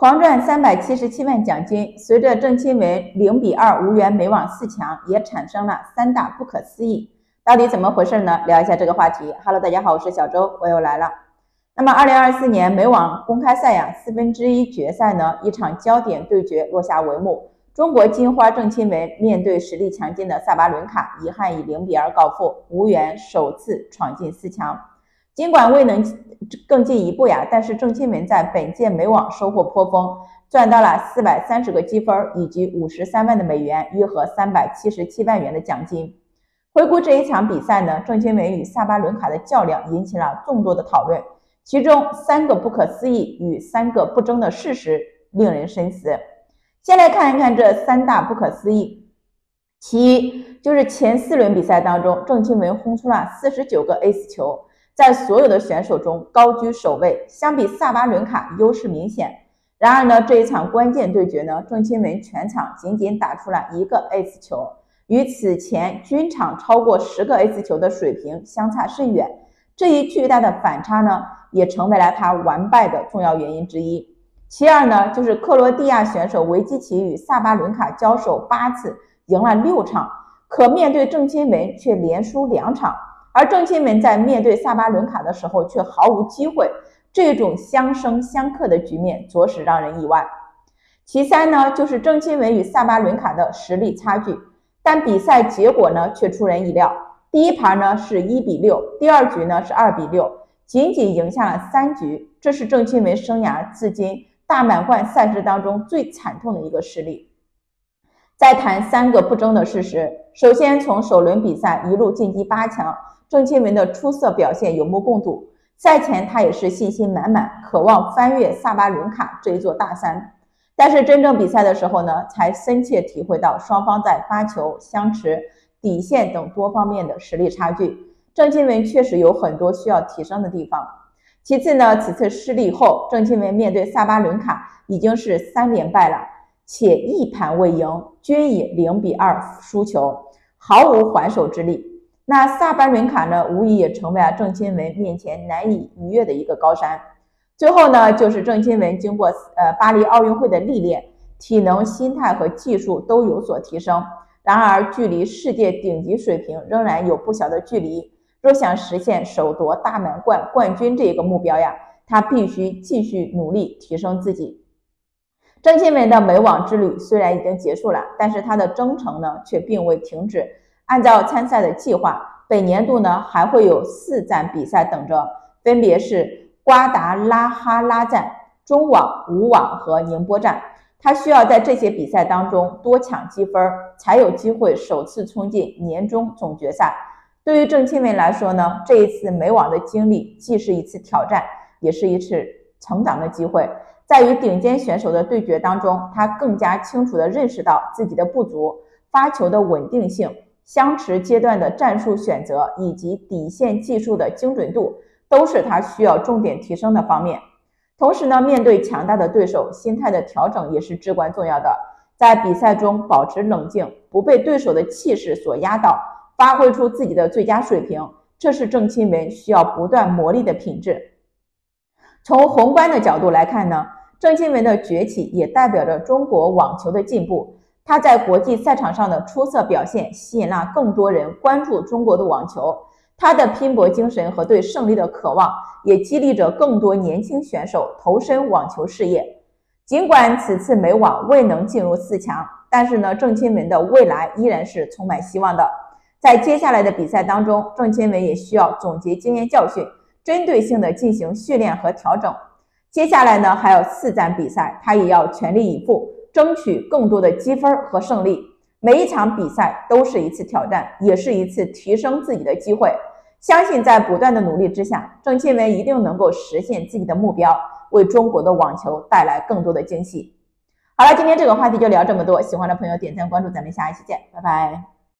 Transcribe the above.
狂赚三百七十七万奖金。随着郑钦文零比二无缘美网四强，也产生了三大不可思议。到底怎么回事呢？聊一下这个话题。Hello，大家好，我是小周，我又来了。那么，二零二四年美网公开赛呀，四分之一决赛呢，一场焦点对决落下帷幕。中国金花郑钦文面对实力强劲的萨巴伦卡，遗憾以零比二告负，无缘首次闯进四强。尽管未能更进一步呀，但是郑钦文在本届美网收获颇丰，赚到了四百三十个积分以及五十三万的美元，约合三百七十七万元的奖金。回顾这一场比赛呢，郑钦文与萨巴伦卡的较量引起了众多的讨论，其中三个不可思议与三个不争的事实令人深思。先来看一看这三大不可思议。其一就是前四轮比赛当中，郑钦文轰出了四十九个 ace 球，在所有的选手中高居首位，相比萨巴伦卡优势明显。然而呢，这一场关键对决呢，郑钦文全场仅仅打出了一个 ace 球，与此前均场超过十个 ace 球的水平相差甚远。这一巨大的反差呢，也成为了他完败的重要原因之一。其二呢，就是克罗地亚选手维基奇与萨巴伦卡交手八次，赢了六场，可面对郑钦文却连输两场，而郑钦文在面对萨巴伦卡的时候却毫无机会，这种相生相克的局面着实让人意外。其三呢，就是郑钦文与萨巴伦卡的实力差距，但比赛结果呢却出人意料，第一盘呢是一比六，第二局呢是二比六，仅仅赢下了三局，这是郑钦文生涯至今。大满贯赛事当中最惨痛的一个失利。再谈三个不争的事实，首先从首轮比赛一路晋级八强，郑钦文的出色表现有目共睹。赛前他也是信心满满，渴望翻越萨巴伦卡这一座大山。但是真正比赛的时候呢，才深切体会到双方在发球、相持、底线等多方面的实力差距。郑钦文确实有很多需要提升的地方。其次呢，此次失利后，郑钦文面对萨巴伦卡已经是三连败了，且一盘未赢，均以零比二输球，毫无还手之力。那萨巴伦卡呢，无疑也成为了郑钦文面前难以逾越的一个高山。最后呢，就是郑钦文经过呃巴黎奥运会的历练，体能、心态和技术都有所提升，然而距离世界顶级水平仍然有不小的距离。若想实现首夺大满贯冠军这一个目标呀，他必须继续努力提升自己。郑钦文的美网之旅虽然已经结束了，但是他的征程呢却并未停止。按照参赛的计划，本年度呢还会有四站比赛等着，分别是瓜达拉哈拉站、中网、武网和宁波站。他需要在这些比赛当中多抢积分，才有机会首次冲进年终总决赛。对于郑钦文来说呢，这一次美网的经历既是一次挑战，也是一次成长的机会。在与顶尖选手的对决当中，他更加清楚地认识到自己的不足，发球的稳定性、相持阶段的战术选择以及底线技术的精准度，都是他需要重点提升的方面。同时呢，面对强大的对手，心态的调整也是至关重要的。在比赛中保持冷静，不被对手的气势所压倒。发挥出自己的最佳水平，这是郑钦文需要不断磨砺的品质。从宏观的角度来看呢，郑钦文的崛起也代表着中国网球的进步。他在国际赛场上的出色表现，吸引了更多人关注中国的网球。他的拼搏精神和对胜利的渴望，也激励着更多年轻选手投身网球事业。尽管此次美网未能进入四强，但是呢，郑钦文的未来依然是充满希望的。在接下来的比赛当中，郑钦文也需要总结经验教训，针对性的进行训练和调整。接下来呢，还有四站比赛，他也要全力以赴，争取更多的积分和胜利。每一场比赛都是一次挑战，也是一次提升自己的机会。相信在不断的努力之下，郑钦文一定能够实现自己的目标，为中国的网球带来更多的惊喜。好了，今天这个话题就聊这么多，喜欢的朋友点赞关注，咱们下一期见，拜拜。